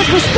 That was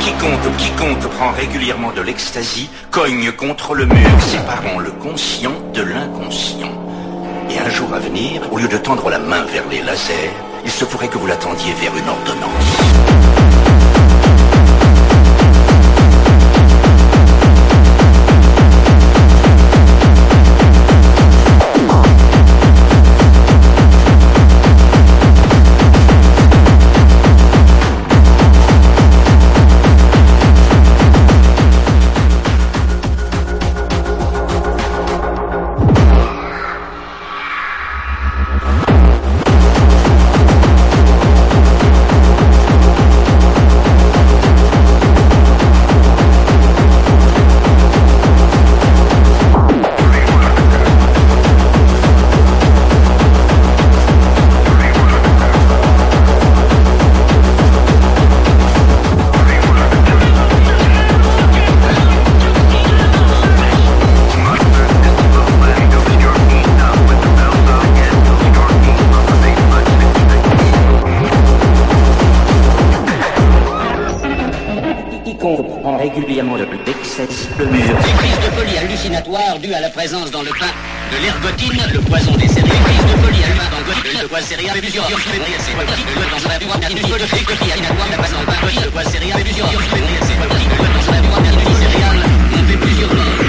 Quiconque, quiconque prend régulièrement de l'ecstasy cogne contre le mur, séparant le conscient de l'inconscient. Et un jour à venir, au lieu de tendre la main vers les lasers, il se pourrait que vous l'attendiez vers une ordonnance. Plusieurs